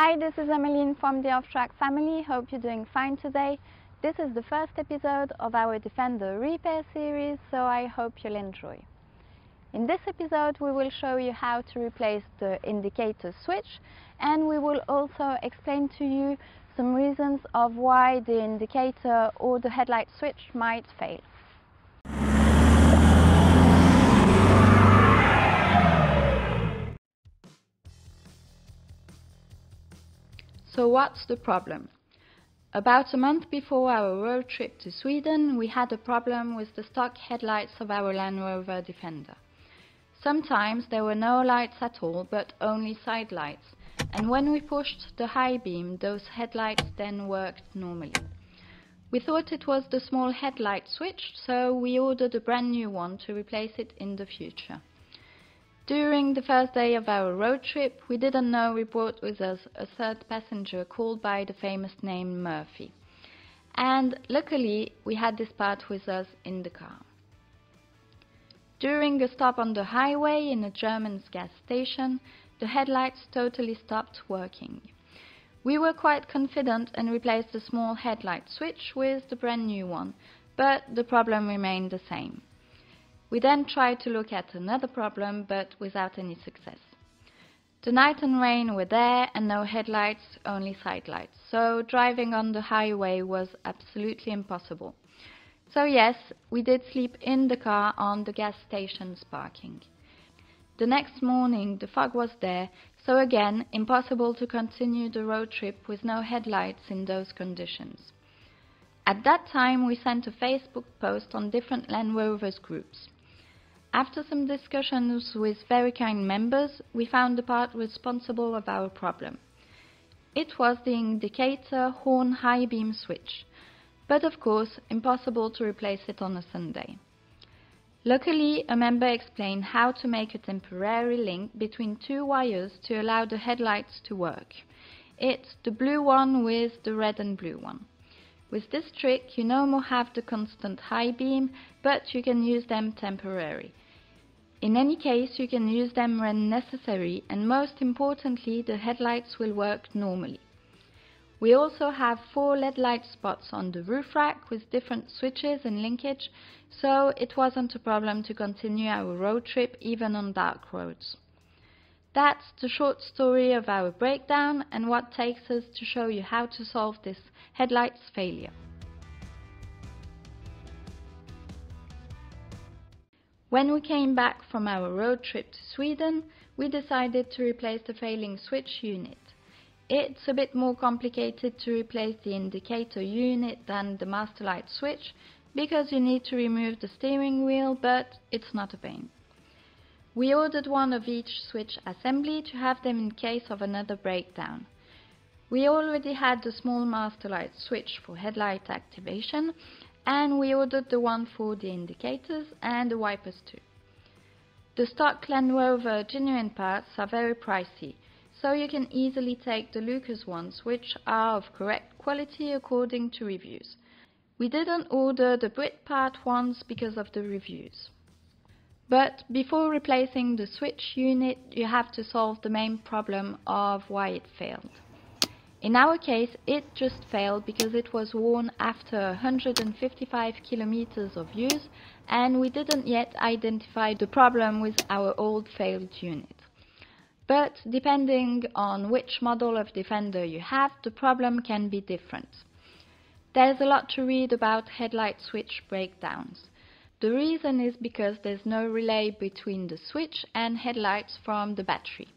Hi, this is Emmeline from the Off-Track family. Hope you're doing fine today. This is the first episode of our Defender repair series, so I hope you'll enjoy. In this episode, we will show you how to replace the indicator switch and we will also explain to you some reasons of why the indicator or the headlight switch might fail. So what's the problem? About a month before our road trip to Sweden, we had a problem with the stock headlights of our Land Rover Defender. Sometimes there were no lights at all, but only side lights, and when we pushed the high beam, those headlights then worked normally. We thought it was the small headlight switch, so we ordered a brand new one to replace it in the future. During the first day of our road trip, we didn't know we brought with us a third passenger called by the famous name Murphy. And luckily, we had this part with us in the car. During a stop on the highway in a German gas station, the headlights totally stopped working. We were quite confident and replaced the small headlight switch with the brand new one, but the problem remained the same. We then tried to look at another problem, but without any success. The night and rain were there and no headlights, only sidelights, so driving on the highway was absolutely impossible. So yes, we did sleep in the car on the gas station's parking. The next morning the fog was there, so again impossible to continue the road trip with no headlights in those conditions. At that time we sent a Facebook post on different Land Rovers groups. After some discussions with very kind members, we found the part responsible of our problem. It was the indicator horn high beam switch, but of course impossible to replace it on a Sunday. Luckily, a member explained how to make a temporary link between two wires to allow the headlights to work. It's the blue one with the red and blue one. With this trick, you no more have the constant high beam, but you can use them temporarily. In any case, you can use them when necessary, and most importantly, the headlights will work normally. We also have four LED light spots on the roof rack with different switches and linkage, so it wasn't a problem to continue our road trip even on dark roads. That's the short story of our breakdown and what takes us to show you how to solve this headlights failure. When we came back from our road trip to Sweden, we decided to replace the failing switch unit. It's a bit more complicated to replace the indicator unit than the master light switch because you need to remove the steering wheel, but it's not a pain. We ordered one of each switch assembly to have them in case of another breakdown. We already had the small master light switch for headlight activation and we ordered the one for the indicators and the wipers too. The stock Land Rover genuine parts are very pricey, so you can easily take the Lucas ones which are of correct quality according to reviews. We didn't order the Britpart ones because of the reviews. But before replacing the switch unit, you have to solve the main problem of why it failed. In our case, it just failed because it was worn after 155 kilometers of use and we didn't yet identify the problem with our old failed unit. But depending on which model of Defender you have, the problem can be different. There's a lot to read about headlight switch breakdowns. The reason is because there's no relay between the switch and headlights from the battery.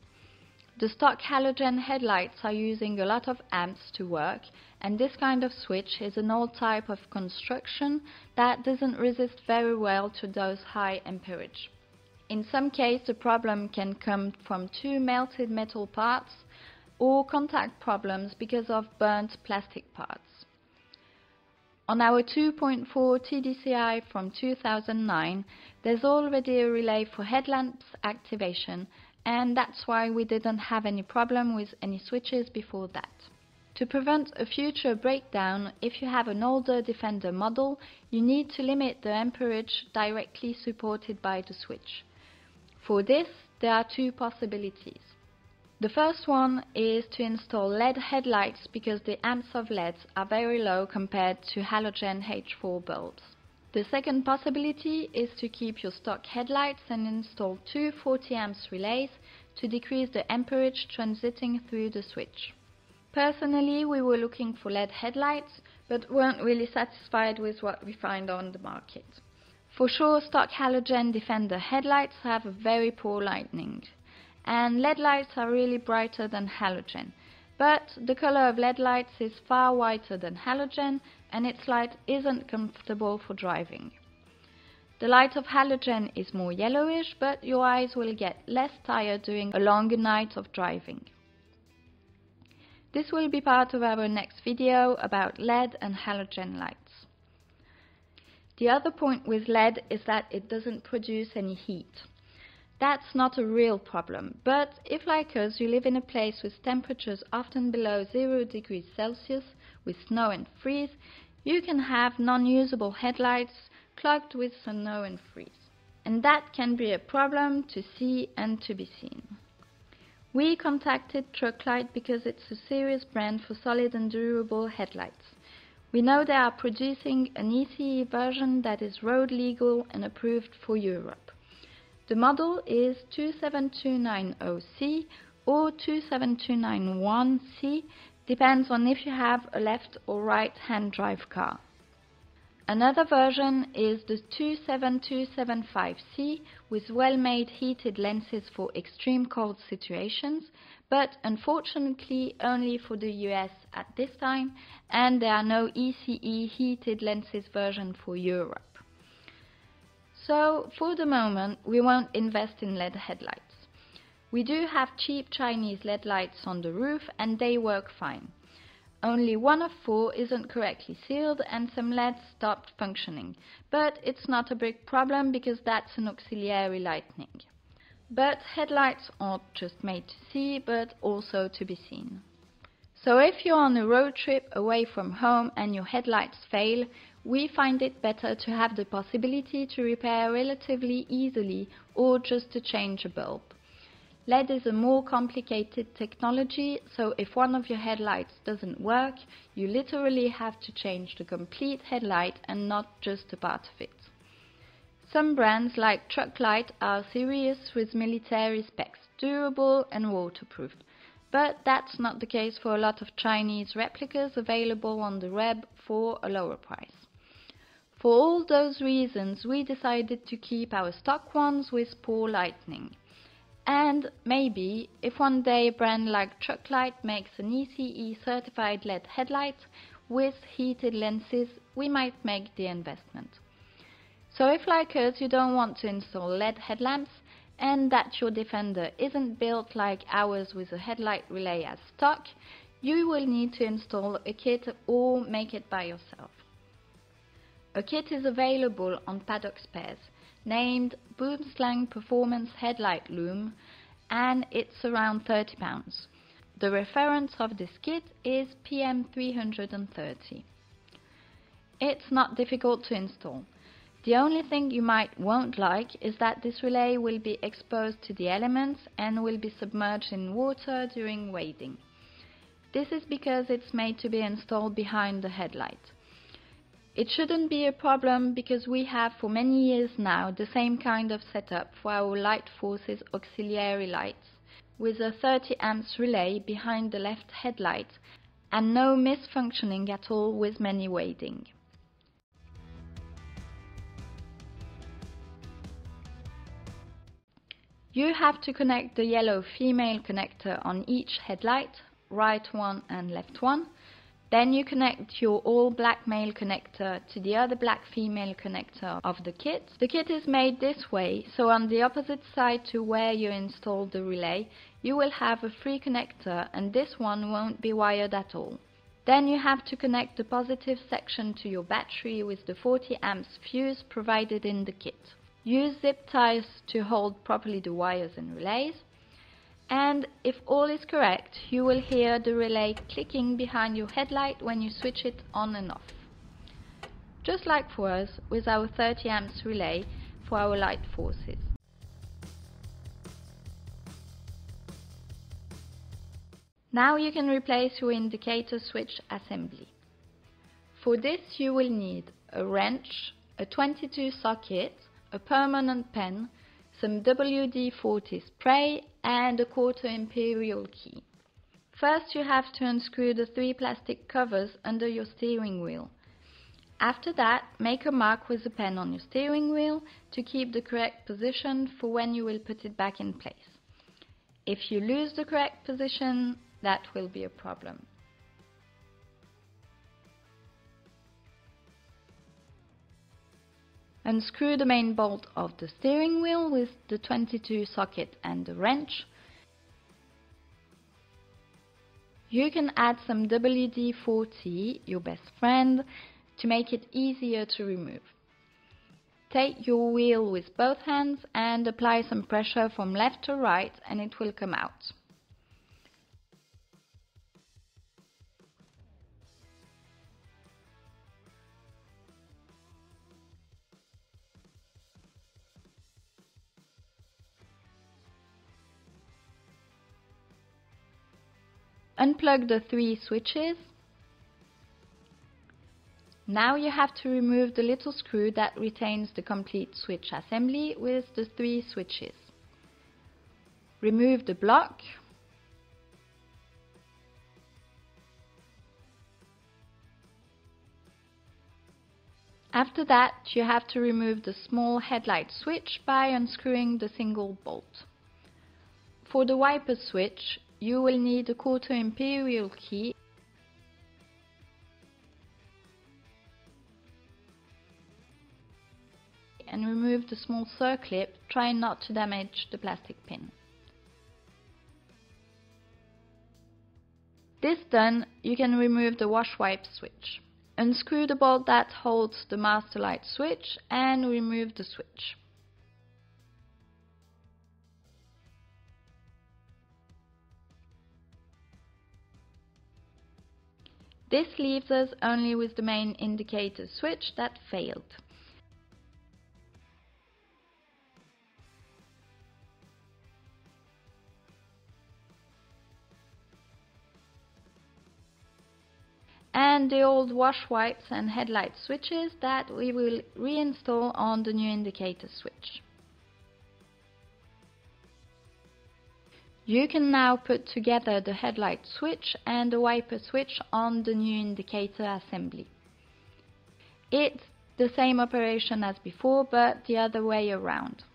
The stock halogen headlights are using a lot of amps to work and this kind of switch is an old type of construction that doesn't resist very well to those high amperage. In some cases the problem can come from two melted metal parts or contact problems because of burnt plastic parts. On our 2.4 TDCI from 2009, there's already a relay for headlamps activation, and that's why we didn't have any problem with any switches before that. To prevent a future breakdown, if you have an older Defender model, you need to limit the amperage directly supported by the switch. For this, there are two possibilities. The first one is to install LED headlights because the amps of LEDs are very low compared to halogen H4 bulbs. The second possibility is to keep your stock headlights and install two 40 amps relays to decrease the amperage transiting through the switch. Personally, we were looking for LED headlights, but weren't really satisfied with what we find on the market. For sure, stock halogen Defender headlights have a very poor lighting and LED lights are really brighter than halogen. But the color of LED lights is far whiter than halogen and its light isn't comfortable for driving. The light of halogen is more yellowish, but your eyes will get less tired during a longer night of driving. This will be part of our next video about LED and halogen lights. The other point with LED is that it doesn't produce any heat. That's not a real problem, but if like us you live in a place with temperatures often below 0 degrees Celsius, with snow and freeze, you can have non-usable headlights clogged with snow and freeze. And that can be a problem to see and to be seen. We contacted Truck-lite because it's a serious brand for solid and durable headlights. We know they are producing an ECE version that is road legal and approved for Europe. The model is 27290C or 27291C, depends on if you have a left or right hand drive car. Another version is the 27275C with well-made heated lenses for extreme cold situations, but unfortunately only for the US at this time, and there are no ECE heated lenses version for Europe. So for the moment, we won't invest in LED headlights. We do have cheap Chinese LED lights on the roof and they work fine. Only one of four isn't correctly sealed and some LEDs stopped functioning, but it's not a big problem because that's an auxiliary lighting. But headlights aren't just made to see, but also to be seen. So if you're on a road trip away from home and your headlights fail, we find it better to have the possibility to repair relatively easily or just to change a bulb. LED is a more complicated technology, so if one of your headlights doesn't work, you literally have to change the complete headlight and not just a part of it. Some brands like Truck-lite are serious with military specs, durable and waterproof, but that's not the case for a lot of Chinese replicas available on the web for a lower price. For all those reasons, we decided to keep our stock ones with poor lighting. And maybe, if one day a brand like Truck-lite makes an ECE certified LED headlight with heated lenses, we might make the investment. So if like us you don't want to install LED headlamps and that your Defender isn't built like ours with a headlight relay as stock, you will need to install a kit or make it by yourself. A kit is available on Paddock Spares, named Boomslang Performance Headlight Loom, and it's around £30. The reference of this kit is PM330. It's not difficult to install. The only thing you might won't like is that this relay will be exposed to the elements and will be submerged in water during wading. This is because it's made to be installed behind the headlight. It shouldn't be a problem because we have for many years now the same kind of setup for our light forces auxiliary lights with a 30 amps relay behind the left headlight and no misfunctioning at all with many wading. You have to connect the yellow female connector on each headlight, right one and left one, then you connect your all black male connector to the other black female connector of the kit. The kit is made this way, so on the opposite side to where you install the relay, you will have a free connector and this one won't be wired at all. Then you have to connect the positive section to your battery with the 40 amps fuse provided in the kit. Use zip ties to hold properly the wires and relays and if all is correct, you will hear the relay clicking behind your headlight when you switch it on and off. Just like for us with our 30 amps relay for our light forces. Now you can replace your indicator switch assembly. For this you will need a wrench, a 22 socket, a permanent pen, some WD-40 spray and a quarter imperial key. First you have to unscrew the three plastic covers under your steering wheel. After that, make a mark with a pen on your steering wheel to keep the correct position for when you will put it back in place. If you lose the correct position, that will be a problem. Unscrew the main bolt of the steering wheel with the 22 socket and the wrench. You can add some WD-40, your best friend, to make it easier to remove. Take your wheel with both hands and apply some pressure from left to right and it will come out. Unplug the three switches. Now you have to remove the little screw that retains the complete switch assembly with the three switches. Remove the block. After that, you have to remove the small headlight switch by unscrewing the single bolt. For the wiper switch, you will need a quarter imperial key and remove the small circlip, try not to damage the plastic pin. This done, you can remove the wash wipe switch. Unscrew the bolt that holds the master light switch and remove the switch. This leaves us only with the main indicator switch that failed. and the old wash wipes and headlight switches that we will reinstall on the new indicator switch. You can now put together the headlight switch and the wiper switch on the new indicator assembly. It's the same operation as before, but the other way around.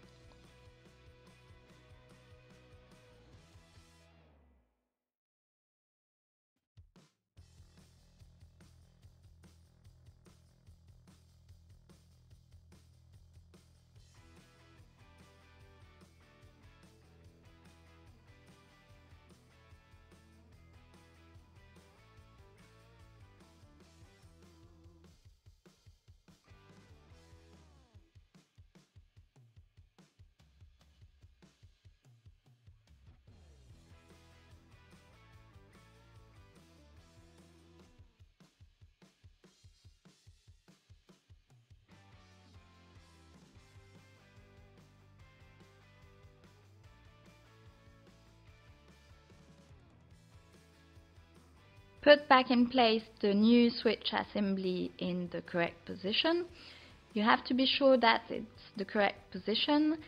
Put back in place the new switch assembly in the correct position. You have to be sure that it's the correct position.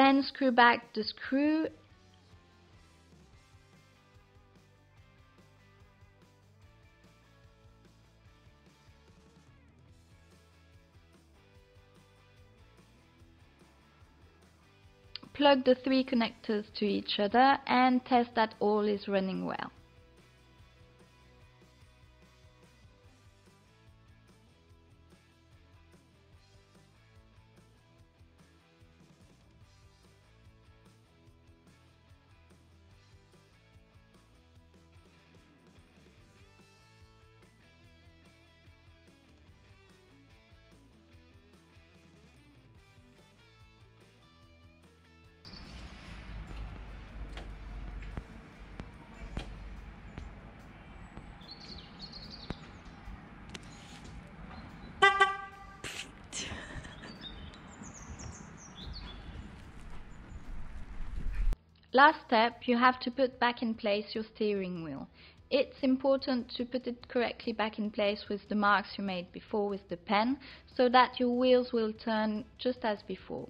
Then screw back the screw plug the three connectors to each other and test that all is running well. Last step, you have to put back in place your steering wheel. It's important to put it correctly back in place with the marks you made before with the pen, so that your wheels will turn just as before.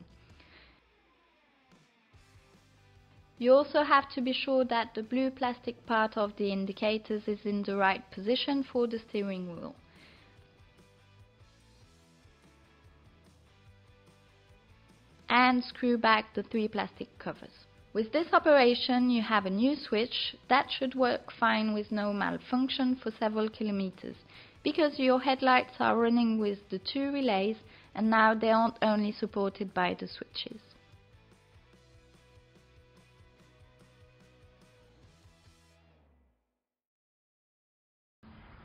You also have to be sure that the blue plastic part of the indicators is in the right position for the steering wheel. And screw back the three plastic covers. With this operation you have a new switch that should work fine with no malfunction for several kilometers because your headlights are running with the two relays and now they aren't only supported by the switches.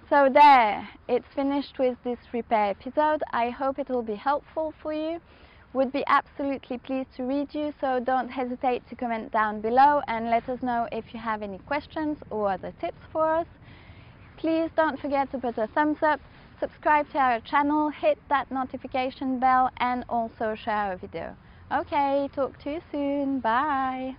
So there, it's finished with this repair episode. I hope it will be helpful for you would be absolutely pleased to read you, so don't hesitate to comment down below and let us know if you have any questions or other tips for us. Please don't forget to put a thumbs up, subscribe to our channel, hit that notification bell and also share our video. Okay, talk to you soon. Bye!